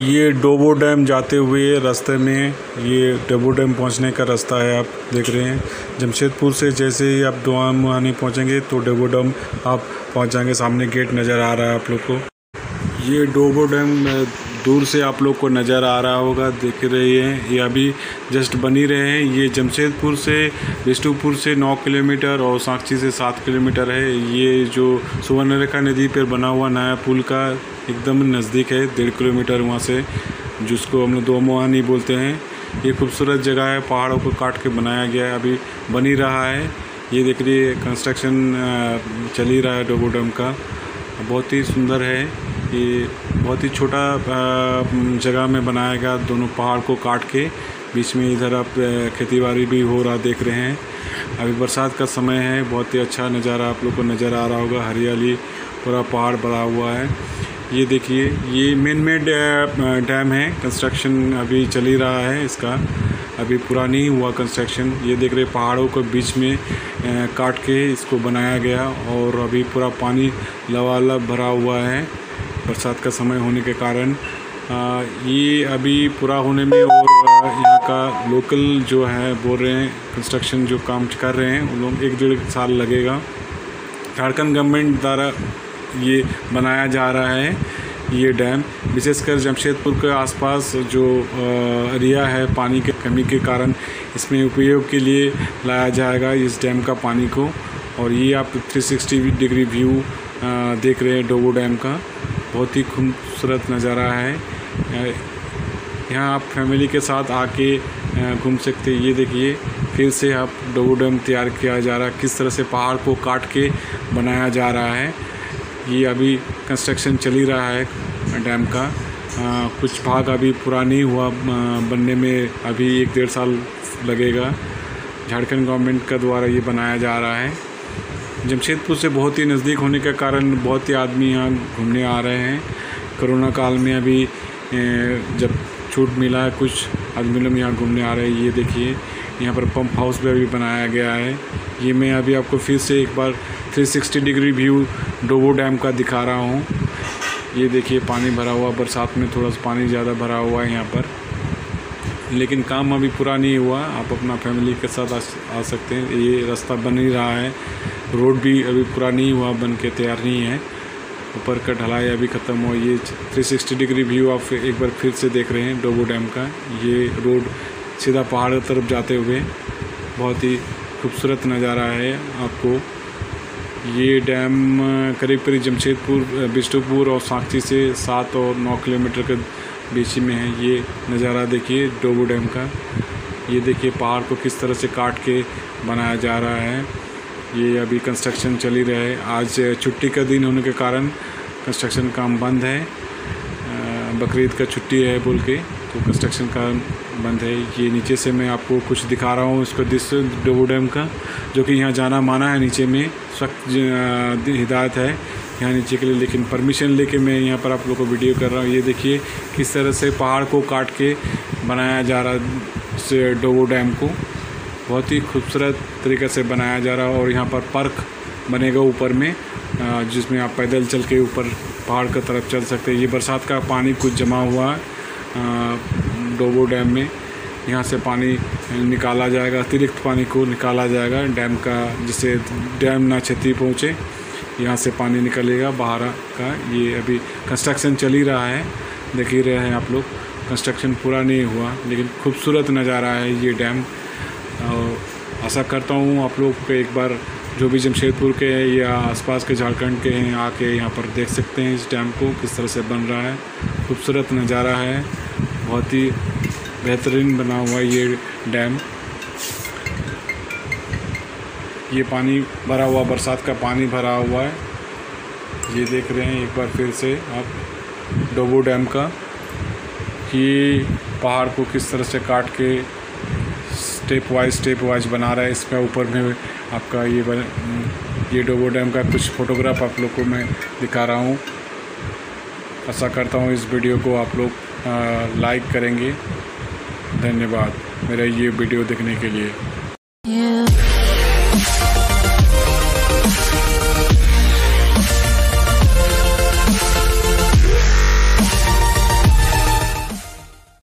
ये डोबो डैम जाते हुए रास्ते में ये डोबो डैम पहुँचने का रास्ता है, आप देख रहे हैं। जमशेदपुर से जैसे ही आप दुआनी पहुँचेंगे तो डोबो डैम आप पहुँच जाएँगे। सामने गेट नज़र आ रहा है आप लोग को। ये डोबो डैम दूर से आप लोग को नज़र आ रहा होगा, देख रहे हैं। ये अभी जस्ट बनी रहे हैं। ये जमशेदपुर से, विष्णुपुर से नौ किलोमीटर और साक्षी से सात किलोमीटर है। ये जो सुवर्णरेखा नदी पर बना हुआ नया पुल का एकदम नज़दीक है, डेढ़ किलोमीटर वहाँ से, जिसको हम लोग दो मोहानी बोलते हैं। ये खूबसूरत जगह है, पहाड़ों को काट के बनाया गया है, अभी बनी रहा है। ये देख रही है कंस्ट्रक्शन चल ही रहा है डोबो डैम का। बहुत ही सुंदर है। ये बहुत ही छोटा जगह में बनाया गया दोनों पहाड़ को काट के बीच में इधर आप खेती बाड़ी भी हो रहा देख रहे हैं। अभी बरसात का समय है, बहुत ही अच्छा नज़ारा आप लोग को नज़र आ रहा होगा, हरियाली, पूरा पहाड़ बड़ा हुआ है। ये देखिए, ये मेन मेड डैम है कंस्ट्रक्शन अभी चल ही रहा है इसका। अभी पूरा नहीं हुआ कंस्ट्रक्शन ये देख रहे पहाड़ों को बीच में काट के इसको बनाया गया और अभी पूरा पानी लवालब भरा हुआ है। बरसात का समय होने के कारण ये अभी पूरा होने में और यहाँ का लोकल जो है, बोल रहे हैं कंस्ट्रक्शन जो काम कर रहे हैं, उन लोग एक डेढ़ साल लगेगा। झारखंड गवर्नमेंट द्वारा ये बनाया जा रहा है, ये डैम विशेषकर जमशेदपुर के आसपास जो एरिया है, पानी के कमी के कारण, इसमें उपयोग के लिए लाया जाएगा इस डैम का पानी को। और ये आप 360 डिग्री व्यू देख रहे हैं डोबो डैम का। बहुत ही खूबसूरत नज़ारा है। यहाँ आप फैमिली के साथ आके घूम सकते ये देखिए फिर से आप डोबो डैम तैयार किया जा रहा है। किस तरह से पहाड़ को काट के बनाया जा रहा है। ये अभी कंस्ट्रक्शन चल ही रहा है डैम का। आ, कुछ भाग अभी पूरा नहीं हुआ बनने में अभी एक डेढ़ साल लगेगा। झारखंड गवर्नमेंट का द्वारा ये बनाया जा रहा है। जमशेदपुर से बहुत ही नज़दीक होने के कारण बहुत ही आदमी यहाँ घूमने आ रहे हैं। कोरोना काल में अभी जब छूट मिला है कुछ आदमी लोग यहाँ घूमने आ रहे हैं ये देखिए। यहाँ पर पंप हाउस भी अभी बनाया गया है। ये मैं अभी आपको फिर से एक बार 360 डिग्री व्यू डोबो डैम का दिखा रहा हूँ। ये देखिए पानी भरा हुआ बरसात में थोड़ा सा पानी ज़्यादा भरा हुआ है यहाँ पर। लेकिन काम अभी पूरा नहीं हुआ। आप अपना फैमिली के साथ आ, आ सकते हैं। ये रास्ता बन ही रहा है। रोड भी अभी पूरा नहीं हुआ, बन के तैयार नहीं है। ऊपर का ढलाई अभी ख़त्म हुआ, ये 360 डिग्री व्यू आप एक बार फिर से देख रहे हैं, डोबो डैम का। ये रोड सीधा पहाड़ की तरफ़ जाते हुए बहुत ही खूबसूरत नज़ारा है आपको। ये डैम करीब करीब जमशेदपुर बिष्टुपुर और साक्षी से सात और नौ किलोमीटर के बीच में है ये नज़ारा, देखिए डोबो डैम का। ये देखिए पहाड़ को किस तरह से काट के बनाया जा रहा है। ये अभी कंस्ट्रक्शन चल ही रहा है। आज छुट्टी का दिन होने के कारण कंस्ट्रक्शन काम बंद है। बकरीद का छुट्टी है बोल के तो कंस्ट्रक्शन का बंद है। ये नीचे से मैं आपको कुछ दिखा रहा हूँ इसका दृश्य, डोबो डैम का, जो कि यहाँ जाना माना है। नीचे में सख्त हिदायत है यहाँ नीचे के लिए, लेकिन परमिशन लेके मैं यहाँ पर आप लोग को वीडियो कर रहा हूँ। ये देखिए किस तरह से पहाड़ को काट के बनाया जा रहा है डोबो डैम को। बहुत ही खूबसूरत तरीके से बनाया जा रहा है और यहाँ पर पार्क बनेगा ऊपर में जिसमें आप पैदल चल के ऊपर पहाड़ की तरफ़ चल सकते हैं। ये बरसात का पानी कुछ जमा हुआ है डोबो डैम में। यहाँ से पानी निकाला जाएगा, अतिरिक्त पानी को निकाला जाएगा डैम का, जिससे डैम ना क्षति पहुँचे। यहाँ से पानी निकलेगा बाहर का। ये अभी कंस्ट्रक्शन चल ही रहा है, देख ही रहे हैं आप लोग। कंस्ट्रक्शन पूरा नहीं हुआ, लेकिन खूबसूरत नज़ारा है ये डैम। आशा करता हूँ आप लोग एक बार जो भी जमशेदपुर के हैं या आसपास के झारखंड के हैं आके यहाँ पर देख सकते हैं इस डैम को, किस तरह से बन रहा है। खूबसूरत नज़ारा है। बहुत ही बेहतरीन बना हुआ ये डैम। ये पानी भरा हुआ, बरसात का पानी भरा हुआ है। ये देख रहे हैं एक बार फिर से आप डोबो डैम का कि पहाड़ को किस तरह से काट के स्टेप वाइज स्टेप वाइज बना रहा है। इसमें ऊपर में आपका ये बन, ये डोबो डैम का कुछ फ़ोटोग्राफ आप लोग को मैं दिखा रहा हूँ। ऐसा करता हूँ इस वीडियो को आप लोग लाइक करेंगे। धन्यवाद मेरा ये वीडियो देखने के लिए।